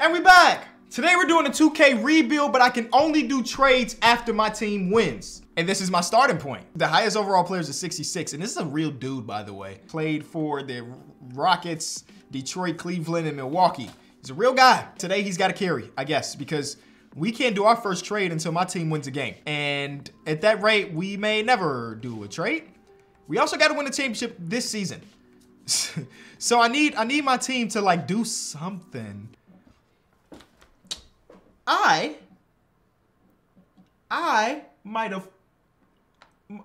And we back. Today we're doing a 2K rebuild, but I can only do trades after my team wins. And this is my starting point. The highest overall players is 66, and this is a real dude, by the way. Played for the Rockets, Detroit, Cleveland, and Milwaukee. He's a real guy. Today he's got to carry, I guess, because we can't do our first trade until my team wins a game. And at that rate, we may never do a trade. We also got to win the championship this season. so I need I need my team to like do something. I I might have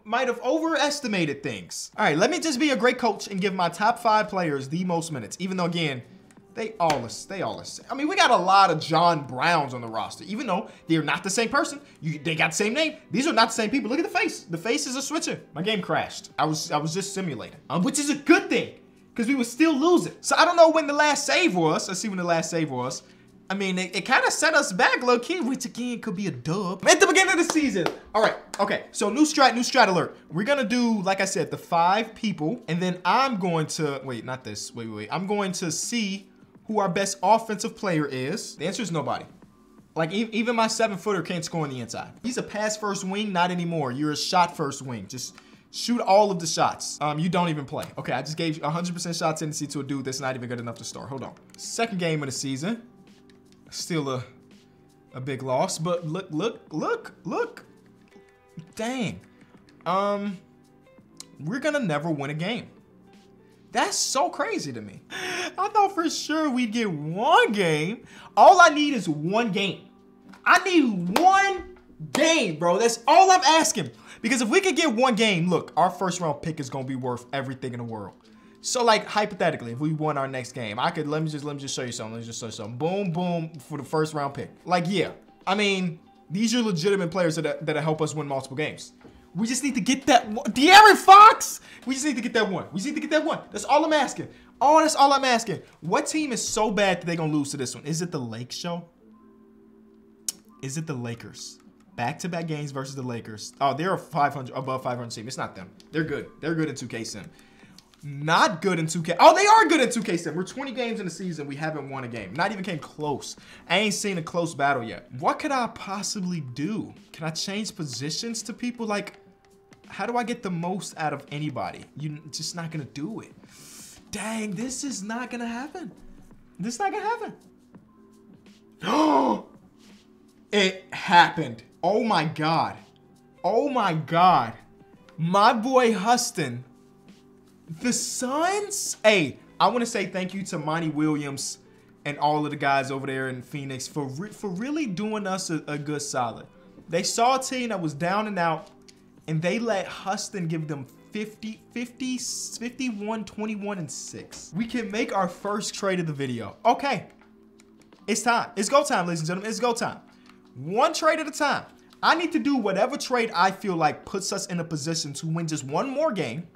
might have overestimated things. All right, let me just be a great coach and give my top five players the most minutes, even though again, they all they all the same. I mean, we got a lot of John Browns on the roster, even though they're not the same person. You, they got the same name. These are not the same people. Look at the face. The face is a switcher. My game crashed. I was I was just simulating, um, which is a good thing because we were still losing. So I don't know when the last save was. Let's see when the last save was. I mean, it, it kind of set us back low key, which again could be a dub. At the beginning of the season. All right, okay. So new strat, new strat alert. We're gonna do, like I said, the five people, and then I'm going to, wait, not this, wait, wait, wait. I'm going to see who our best offensive player is. The answer is nobody. Like, even my seven footer can't score on the inside. He's a pass first wing, not anymore. You're a shot first wing. Just shoot all of the shots. Um, you don't even play. Okay, I just gave you 100% shot tendency to a dude that's not even good enough to start. Hold on. Second game of the season. Still a, a big loss, but look, look, look, look. Dang. Um, we're gonna never win a game. That's so crazy to me. I thought for sure we'd get one game. All I need is one game. I need one game, bro. That's all I'm asking. Because if we could get one game, look, our first round pick is gonna be worth everything in the world. So like hypothetically, if we won our next game, I could let me just let me just show you something. Let me just show you something. Boom, boom for the first round pick. Like yeah, I mean these are legitimate players that that help us win multiple games. We just need to get that. De'Aaron Fox. We just need to get that one. We just need to get that one. That's all I'm asking. Oh, that's all I'm asking. What team is so bad that they're gonna lose to this one? Is it the Lake Show? Is it the Lakers? Back-to-back -back games versus the Lakers. Oh, they're a 500 above 500 team. It's not them. They're good. They're good in 2K Sim. Not good in 2K. Oh, they are good in 2K7. We're 20 games in the season. We haven't won a game. Not even came close. I ain't seen a close battle yet. What could I possibly do? Can I change positions to people? Like, how do I get the most out of anybody? You're just not gonna do it. Dang, this is not gonna happen. This is not gonna happen. Oh, it happened. Oh my God. Oh my God. My boy Huston. The Suns? Hey, I want to say thank you to Monty Williams and all of the guys over there in Phoenix for re for really doing us a, a good solid. They saw a team that was down and out, and they let Huston give them 50, 50, 51, 21, and 6. We can make our first trade of the video. Okay. It's time. It's go time, ladies and gentlemen. It's go time. One trade at a time. I need to do whatever trade I feel like puts us in a position to win just one more game,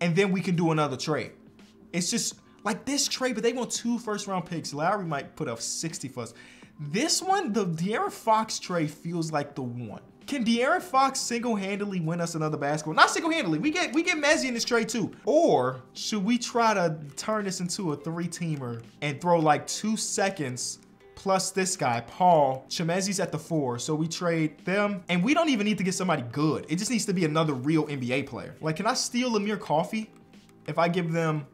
and then we can do another trade. It's just like this trade, but they want two first round picks. Lowry might put up 60 for us. This one, the De'Aaron Fox trade feels like the one. Can De'Aaron Fox single-handedly win us another basketball? Not single-handedly. We get we get Mezzi in this trade too. Or should we try to turn this into a three-teamer and throw like two seconds plus this guy, Paul. Chimezie's at the four, so we trade them. And we don't even need to get somebody good. It just needs to be another real NBA player. Like, can I steal Amir Coffey if I give them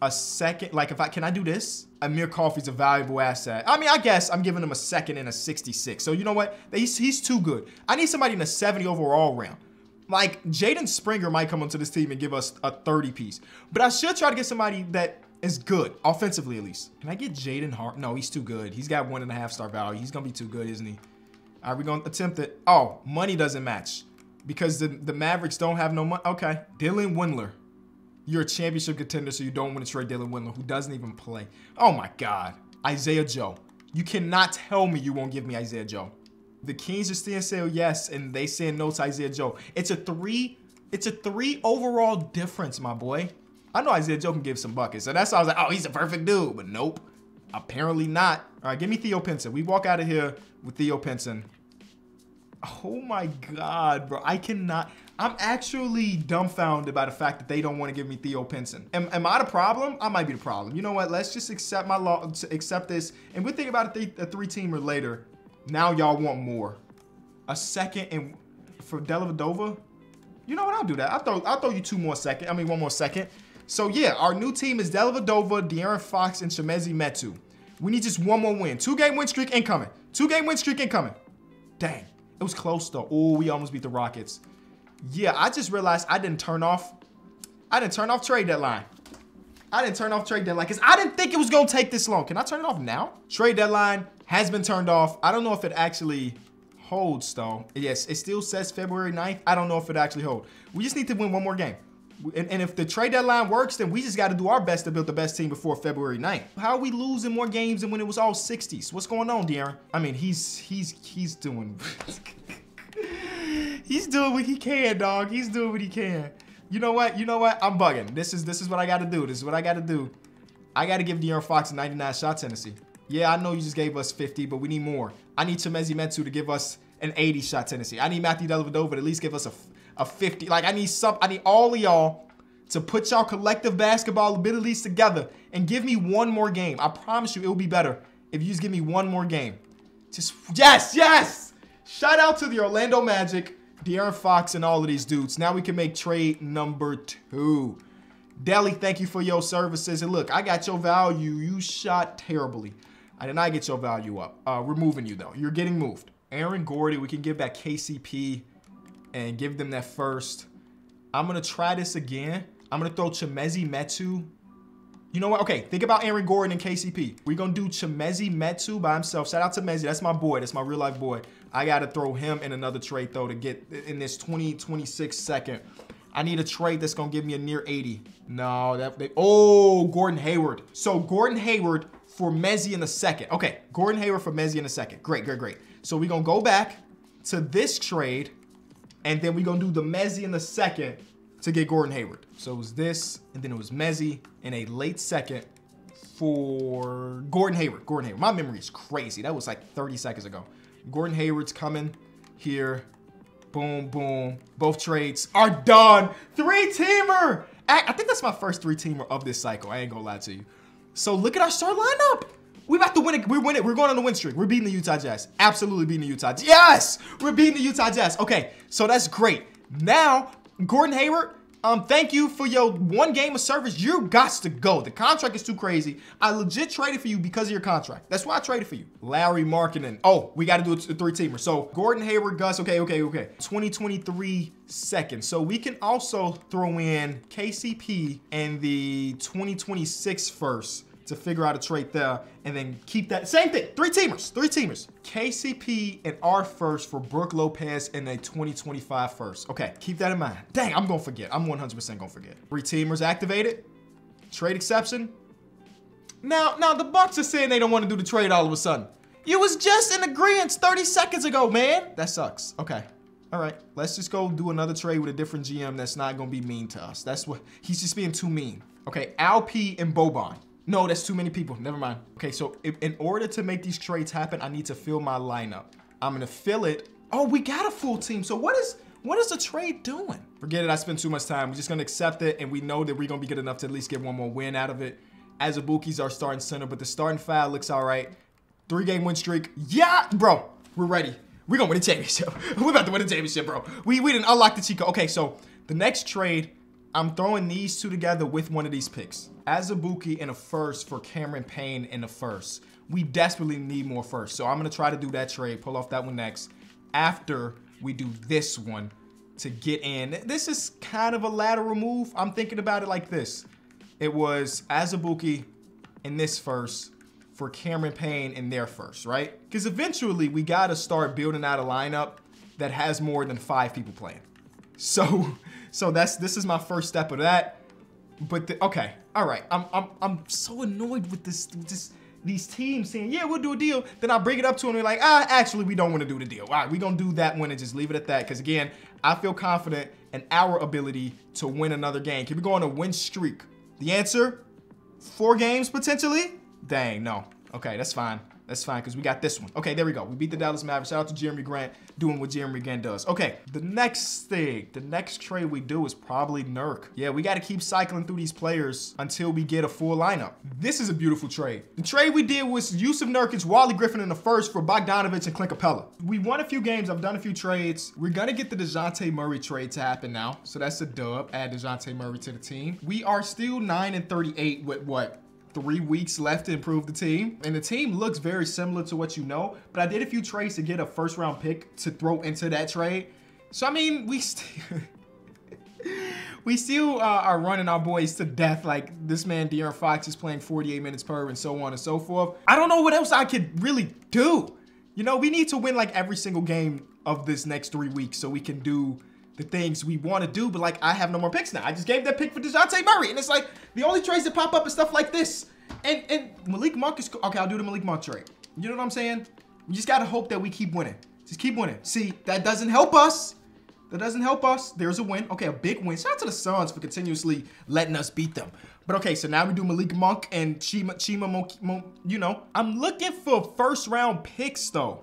a second? Like, if I, can I do this? Amir Coffey's a valuable asset. I mean, I guess I'm giving him a second and a 66. So you know what? He's, he's too good. I need somebody in a 70 overall round. Like, Jaden Springer might come onto this team and give us a 30 piece. But I should try to get somebody that is good, offensively at least. Can I get Jaden Hardy? No, he's too good. He's got one and a half star value. He's gonna be too good, isn't he? Are we gonna attempt it? Oh, money doesn't match because the, the Mavericks don't have no money. Okay, Dylan Windler. You're a championship contender, so you don't want to trade Dylan Windler, who doesn't even play. Oh my God. Isaiah Joe. You cannot tell me you won't give me Isaiah Joe. The Kings are still saying yes, and they saying no to Isaiah Joe. It's a three, it's a three overall difference, my boy. I know Isaiah Joe can give some buckets. So that's why I was like, oh, he's a perfect dude. But nope, apparently not. All right, give me Theo Pinson. We walk out of here with Theo Pinson. Oh my God, bro. I cannot. I'm actually dumbfounded by the fact that they don't want to give me Theo Pinson. Am, am I the problem? I might be the problem. You know what? Let's just accept my law, accept this, and we'll think about a, th a three-teamer later. Now y'all want more. A second and for Dellavedova? You know what? I'll do that. I'll throw, I'll throw you two more second. I mean, one more second. So yeah, our new team is Dellavedova, De'Aaron Fox, and Chimezie Metu. We need just one more win. Two game win streak incoming. Two game win streak incoming. Dang. It was close though. Oh, we almost beat the Rockets. Yeah, I just realized I didn't turn off. I didn't turn off trade deadline. I didn't turn off trade deadline because I didn't think it was gonna take this long. Can I turn it off now? Trade deadline has been turned off. I don't know if it actually holds though. Yes, it still says February 9th. I don't know if it actually holds. We just need to win one more game. And, and, if the trade deadline works, then we just got to do our best to build the best team before February 9th. How are we losing more games than when it was all 60s? What's going on, De'Aaron? I mean, he's he's he's doing he's doing what he can, dog. He's doing what he can. You know what? You know what? I'm bugging. This is this is what I got to do. This is what I got to do. I got to give De'Aaron Fox a 99 shot tendency. Yeah, I know you just gave us 50, but we need more. I need Chimezie Metu to give us an 80 shot tendency. I need Matthew Dellavedova to at least give us a a 50. Like I need some, I need all of y'all to put y'all collective basketball abilities together and give me one more game. I promise you it will be better if you just give me one more game. Just, yes, yes! Shout out to the Orlando Magic, De'Aaron Fox, and all of these dudes. Now we can make trade number two. Deli, thank you for your services. And look, I got your value. You shot terribly. I did not get your value up. Uh, we're moving you, though. You're getting moved. Aaron Gordon, we can give back KCP and give them that first. I'm going to try this again. I'm going to throw Chimezie Metu. You know what? Okay, think about Aaron Gordon and KCP. We're going to do Chimezie Metu by himself. Shout out to Mezzi. That's my boy. That's my real life boy. I got to throw him in another trade, though, to get in this 20, 26 second. I need a trade that's going to give me a near 80. No, that they, oh, Gordon Hayward. So Gordon Hayward for Mezzi in a second. Okay, Gordon Hayward for Mezzi in a second. Great, great, great. So we're going to go back to this trade and then we're to do the Mezzi in the second to get Gordon Hayward. So it was this, and then it was Mezzi in a late second for Gordon Hayward. Gordon Hayward. My memory is crazy. That was like 30 seconds ago. Gordon Hayward's coming here. Boom, boom. Both trades are done. Three-teamer. I think that's my first three-teamer of this cycle. I ain't gonna lie to you. So look at our start lineup. We about to win it. We're winning. We're going on the win streak. We're beating the Utah Jazz. Absolutely beating the Utah Jazz. Yes! We're beating the Utah Jazz. Okay, so that's great. Now, Gordon Hayward, um, thank you for your one game of service. You got to go. The contract is too crazy. I legit traded for you because of your contract. That's why I traded for you. Lauri Markkanen. Oh, we got to do a three-teamer. So Gordon Hayward, Gus. Okay, okay, okay. 2023 second. So we can also throw in KCP and the 2026 first to figure out a trade there and then keep that. Same thing, three teamers, three teamers. KCP and our first for Brook Lopez and a 2025 first. Okay, keep that in mind. Dang, I'm gonna forget. I'm 100% gonna forget. Three teamers activated. Trade exception. Now, now the Bucks are saying they don't want to do the trade all of a sudden. You was just in agreement 30 seconds ago, man. That sucks. Okay. All right, let's just go do another trade with a different GM that's not gonna be mean to us. That's what he's just being too mean. Okay, Alp and Boban. No, that's too many people. Never mind. Okay, so if, in order to make these trades happen, I need to fill my lineup. I'm gonna fill it. Oh, we got a full team. So what is what is the trade doing? Forget it. I spent too much time. We're just gonna accept it, and we know that we're gonna be good enough to at least get one more win out of it. Azubuike's our starting center, but the starting five looks all right. Three game win streak. Yeah, bro, we're ready. We're gonna win the championship. we're about to win the championship, bro. We we didn't unlock the Chico. Okay, so the next trade I'm throwing these two together with one of these picks. Azubuike and a first for Cameron Payne in the first. We desperately need more first. So I'm going to try to do that trade, pull off that one next after we do this one to get in. This is kind of a lateral move. I'm thinking about it like this. It was Azubuike in this first for Cameron Payne in their first, right? Because eventually we got to start building out a lineup that has more than five people playing. So so that's this is my first step of that. But the, okay, all right. I'm I'm I'm so annoyed with this just these teams saying, yeah, we'll do a deal. Then I bring it up to them and they're like, ah, actually, we don't want to do the deal. All right, we're going to do that one and just leave it at that. Because again, I feel confident in our ability to win another game. Can we go on a win streak? The answer, four games potentially? Dang, no. Okay, that's fine. That's fine, because we got this one. Okay, there we go. We beat the Dallas Mavericks. Shout out to Jerami Grant doing what Jerami Grant does. Okay, the next thing, the next trade we do is probably Nurk. Yeah, we got to keep cycling through these players until we get a full lineup. This is a beautiful trade. The trade we did was Jusuf Nurkic, Wally Griffin in the first for Bogdanovich and Clint Capela. We won a few games. I've done a few trades. We're going to get the DeJounte Murray trade to happen now. So that's a dub. Add DeJounte Murray to the team. We are still 9 and 38 with what? Three weeks left to improve the team. And the team looks very similar to what you know, but I did a few trades to get a first round pick to throw into that trade. So, I mean, we still... we still uh, are running our boys to death. Like this man, De'Aaron Fox, is playing 48 minutes per and so on and so forth. I don't know what else I could really do. You know, we need to win like every single game of this next three weeks so we can do the things we want to do, but like I have no more picks now. I just gave that pick for DeJounte Murray. And it's like the only trades that pop up is stuff like this. And and Malik Monk is okay, I'll do the Malik Monk trade. You know what I'm saying? We just gotta hope that we keep winning. Just keep winning. See, that doesn't help us. That doesn't help us. There's a win. Okay, a big win. Shout out to the Suns for continuously letting us beat them. But okay, so now we do Malik Monk and Chima, Chima, Mo, you know. I'm looking for first round picks though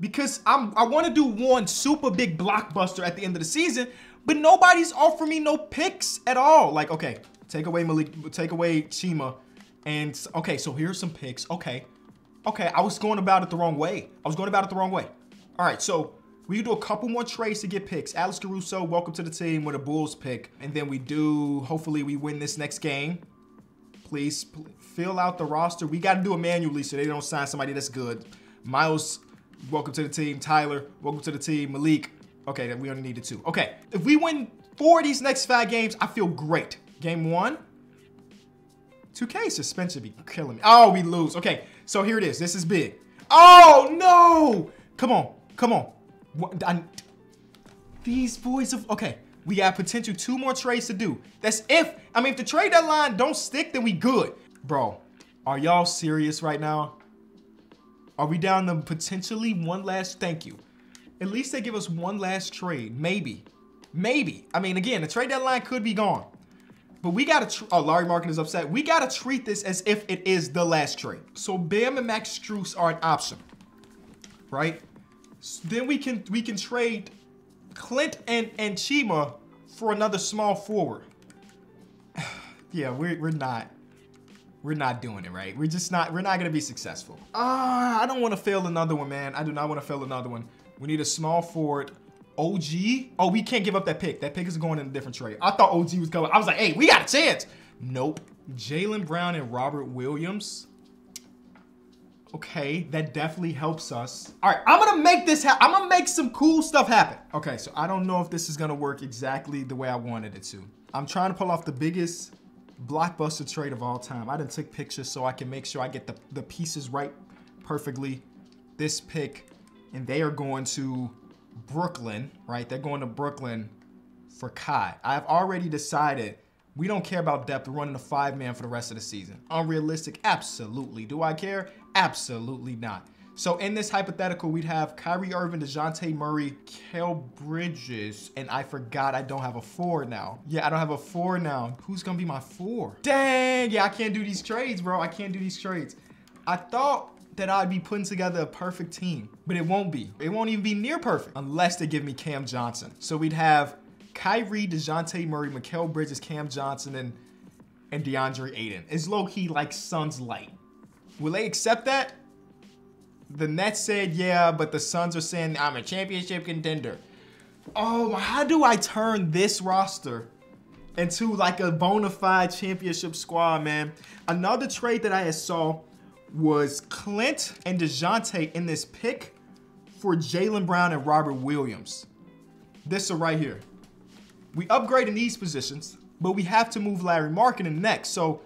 because I'm I want to do one super big blockbuster at the end of the season, but nobody's offering me no picks at all. Like, okay, take away Malik, take away Chima, and okay, so here's some picks. Okay, okay, I was going about it the wrong way. I was going about it the wrong way. All right, so we do a couple more trades to get picks. Alex Caruso, welcome to the team with a Bulls pick, and then we do. Hopefully, we win this next game. Please, please fill out the roster. We got to do it manually so they don't sign somebody that's good. Miles welcome to the team. Tyler, welcome to the team. Malik, okay, we only needed two. Okay, if we win four of these next five games, I feel great. Game one, 2K suspension be killing me. Oh, we lose. Okay, so here it is. This is big. Oh, no! Come on, come on. What, I, these boys of, okay, we got potential two more trades to do. That's if, I mean, if the trade deadline don't stick, then we good. Bro, are y'all serious right now? Are we down to potentially one last thank you? At least they give us one last trade. Maybe. Maybe. I mean, again, the trade deadline could be gone. But we got to, oh, Lauri Markkanen is upset. We got to treat this as if it is the last trade. So Bam and Max Strus are an option, right? So then we can we can trade Clint and, and Chima for another small forward. yeah, we're, we're not we're not doing it right. We're just not, we're not gonna be successful. Ah, uh, I don't wanna fail another one, man. I do not wanna fail another one. We need a small forward. OG? Oh, we can't give up that pick. That pick is going in a different trade. I thought OG was coming. I was like, hey, we got a chance. Nope. Jaylen Brown and Robert Williams. Okay, that definitely helps us. All right, I'm gonna make this happen. I'm gonna make some cool stuff happen. Okay, so I don't know if this is gonna work exactly the way I wanted it to. I'm trying to pull off the biggest blockbuster trade of all time. I didn't take pictures so I can make sure I get the, the pieces right perfectly. This pick, and they are going to Brooklyn, right? They're going to Brooklyn for Kai. I've already decided we don't care about depth. We're running a five man for the rest of the season. Unrealistic? Absolutely. Do I care? Absolutely not. So in this hypothetical, we'd have Kyrie Irving, DeJounte Murray, Kel Bridges, and I forgot I don't have a four now. Yeah, I don't have a four now. Who's gonna be my four? Dang, yeah, I can't do these trades, bro. I can't do these trades. I thought that I'd be putting together a perfect team, but it won't be. It won't even be near perfect unless they give me Cam Johnson. So we'd have Kyrie, DeJounte Murray, Mikal Bridges, Cam Johnson, and, and DeAndre Ayton. It's low-key like Suns light. Will they accept that? The Nets said, yeah, but the Suns are saying, I'm a championship contender. Oh, how do I turn this roster into like a bona fide championship squad, man? Another trade that I saw was Clint and DeJounte in this pick for Jaylen Brown and Robert Williams. This right here. We upgrade in these positions, but we have to move Lauri Markkanen next. So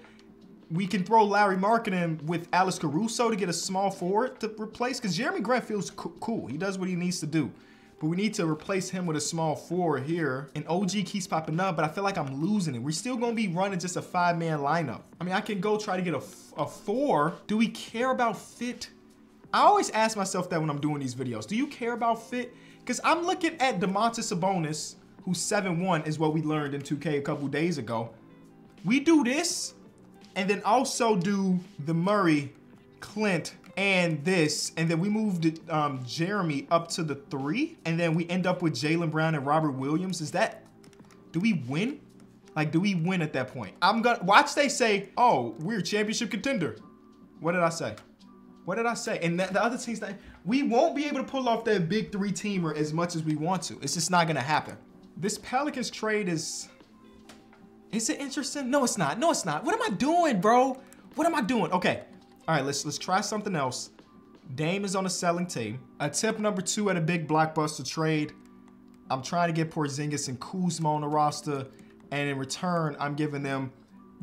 we can throw Lauri Markkanen with Alex Caruso to get a small forward to replace because Jerami Grant feels co cool. He does what he needs to do. But we need to replace him with a small forward here. And OG keeps popping up, but I feel like I'm losing it. We're still going to be running just a five-man lineup. I mean, I can go try to get a, a four. Do we care about fit? I always ask myself that when I'm doing these videos. Do you care about fit? Because I'm looking at Domantas Sabonis, who's 7-1 is what we learned in 2K a couple days ago. We do this, and then also do the Murray, Clint, and this, and then we moved um, Jerami up to the three, and then we end up with Jaylen Brown and Robert Williams. Is that, do we win? Like, do we win at that point? I'm gonna, watch they say, oh, we're championship contender. What did I say? What did I say? And the, the other teams that we won't be able to pull off that big three teamer as much as we want to. It's just not gonna happen. This Pelicans trade is, is it interesting? No, it's not. No, it's not. What am I doing, bro? What am I doing? Okay. All right, let's let's try something else. Dame is on a selling team. Attempt number two at a big blockbuster trade. I'm trying to get Porzingis and Kuzma on the roster. And in return, I'm giving them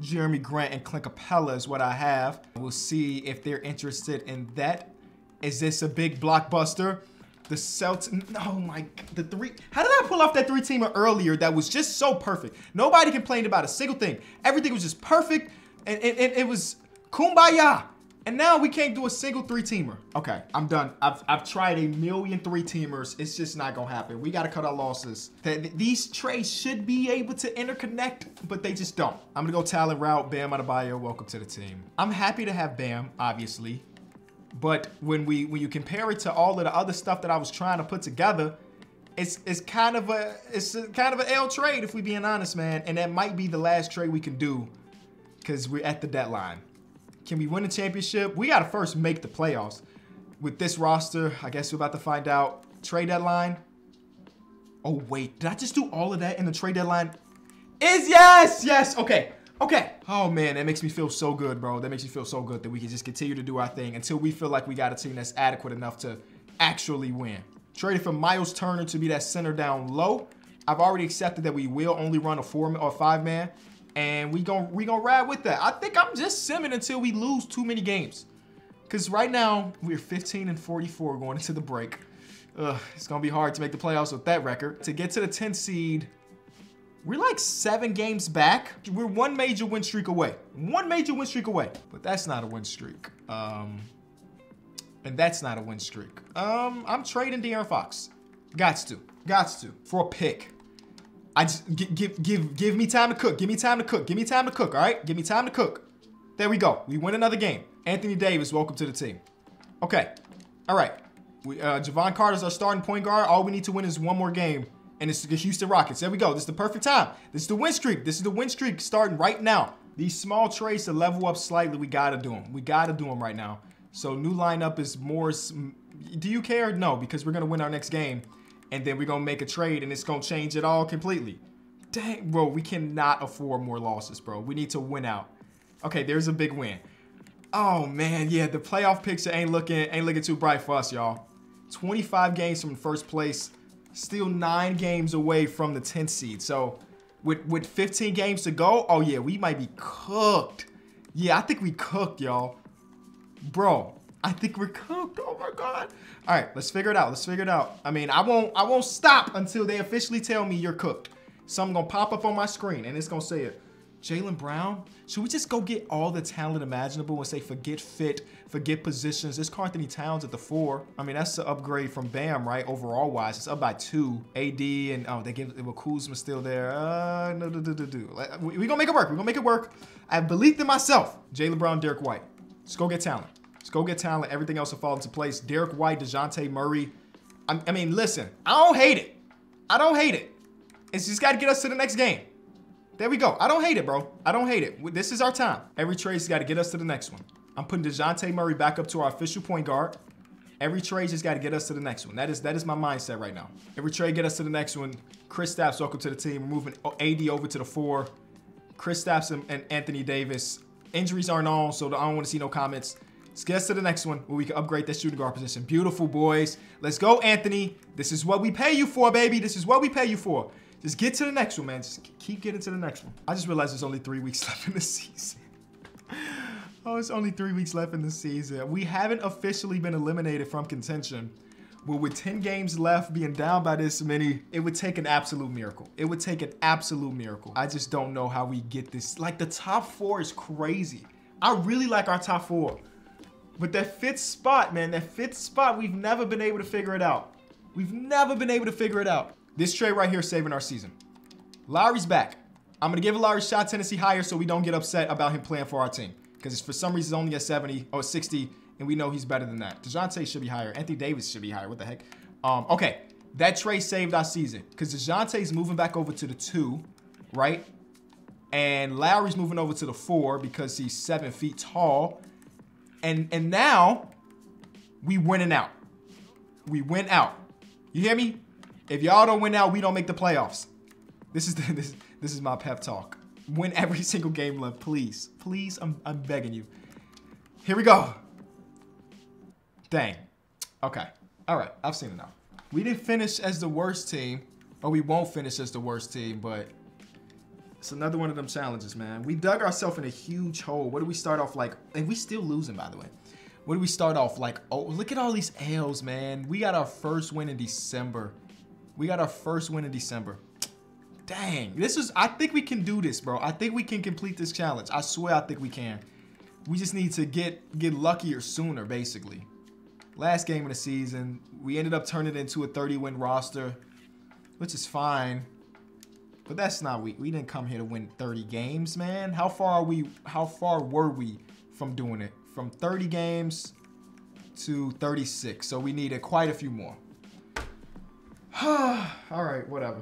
Jerami Grant and Clint Capela is what I have. We'll see if they're interested in that. Is this a big blockbuster? The Celtics, oh my, the three, how did I pull off that three-teamer earlier that was just so perfect? Nobody complained about a single thing. Everything was just perfect, and, and, and it was kumbaya. And now we can't do a single three-teamer. Okay, I'm done. I've, I've tried a million three-teamers. It's just not gonna happen. We gotta cut our losses. these trades should be able to interconnect, but they just don't. I'm gonna go talent route. Bam Adebayo, welcome to the team. I'm happy to have Bam, obviously. But when we when you compare it to all of the other stuff that I was trying to put together, it's it's kind of a it's a, kind of an L trade if we being honest, man. And that might be the last trade we can do because we're at the deadline. Can we win the championship? We got to first make the playoffs. With this roster, I guess we're about to find out. Trade deadline. Oh, wait. Did I just do all of that in the trade deadline? Is yes, yes. Okay, okay. Oh, man, that makes me feel so good, bro. That makes me feel so good that we can just continue to do our thing until we feel like we got a team that's adequate enough to actually win. Traded for Miles Turner to be that center down low. I've already accepted that we will only run a four or five man and we gon' we gonna ride with that. I think I'm just simming until we lose too many games. Cause right now we're 15 and 44 going into the break. Ugh, it's gonna be hard to make the playoffs with that record. To get to the 10th seed, we're like seven games back. We're one major win streak away. One major win streak away. But that's not a win streak. Um, and that's not a win streak. Um, I'm trading De'Aaron Fox. Gots to. Gots to. For a pick. I just give, give give give me time to cook. Give me time to cook. Give me time to cook. All right, give me time to cook. There we go. We win another game. Anthony Davis, welcome to the team. Okay, all right. We, uh, Jevon Carter's our starting point guard. All we need to win is one more game, and it's the Houston Rockets. There we go. This is the perfect time. This is the win streak. This is the win streak starting right now. These small trades to level up slightly, we gotta do them. We gotta do them right now. So new lineup is more. Do you care? No, because we're gonna win our next game and then we're gonna make a trade and it's gonna change it all completely. Dang, bro, we cannot afford more losses, bro. We need to win out. Okay, there's a big win. Oh man, yeah, the playoff picture ain't looking ain't looking too bright for us, y'all. 25 games from first place, still nine games away from the 10th seed. So with with 15 games to go, oh yeah, we might be cooked. Yeah, I think we cooked, y'all. Bro, I think we're cooked. Oh my god. All right, let's figure it out. Let's figure it out. I mean, I won't I won't stop until they officially tell me you're cooked. Something gonna pop up on my screen and it's gonna say it. Jaylen Brown? Should we just go get all the talent imaginable and say forget fit, forget positions? There's Karl-Anthony Towns at the four. I mean, that's the upgrade from Bam, right? Overall wise, it's up by two. AD and oh, they give well, Kuzma still there. Uh, no, no, no, no, no. We, we gonna make it work. We're gonna make it work. I believed in myself. Jaylen Brown, Derrick White. Let's go get talent. Let's go get talent. Everything else will fall into place. Derrick White, DeJounte Murray. I, I mean, listen, I don't hate it. I don't hate it. It's just got to get us to the next game. There we go. I don't hate it, bro. I don't hate it. This is our time. Every trade's got to get us to the next one. I'm putting DeJounte Murray back up to our official point guard. Every trade just got to get us to the next one. That is that is my mindset right now. Every trade get us to the next one. Kristaps, welcome to the team. We're moving AD over to the four. Kristaps and, and Anthony Davis. Injuries aren't on, so I don't want to see no comments. Let's get us to the next one where we can upgrade that shooting guard position. Beautiful, boys. Let's go, Anthony. This is what we pay you for, baby. This is what we pay you for. Just get to the next one, man. Just keep getting to the next one. I just realized there's only three weeks left in the season. oh, it's only three weeks left in the season. We haven't officially been eliminated from contention. But with 10 games left, being down by this many, it would take an absolute miracle. It would take an absolute miracle. I just don't know how we get this. Like, the top four is crazy. I really like our top four. But that fifth spot, man, that fifth spot, we've never been able to figure it out. We've never been able to figure it out. This trade right here saving our season. Lowry's back. I'm going to give Lowry shot tendency higher so we don't get upset about him playing for our team. Because for some reason he's only at 70 or 60 and we know he's better than that. DeJounte should be higher. Anthony Davis should be higher. What the heck? Um, okay, that trade saved our season because DeJounte's moving back over to the two, right? And Lowry's moving over to the four because he's seven feet tall. And and now we winning out. We win out. You hear me? If y'all don't win out, we don't make the playoffs. This is the, this this is my pep talk. Win every single game left, please. Please, I'm I'm begging you. Here we go. Dang. Okay. All right. I've seen enough. We didn't finish as the worst team, or we won't finish as the worst team, but it's another one of them challenges, man. We dug ourselves in a huge hole. What do we start off like? And we still losing, by the way. What do we start off like? Oh, look at all these L's, man. We got our first win in December. We got our first win in December. Dang, this is, I think we can do this, bro. I think we can complete this challenge. I swear I think we can. We just need to get get luckier sooner, basically. Last game of the season, we ended up turning into a 30-win roster, which is fine. But that's not we. We didn't come here to win 30 games, man. How far are we? How far were we from doing it? From 30 games to 36. So we needed quite a few more. All right, whatever.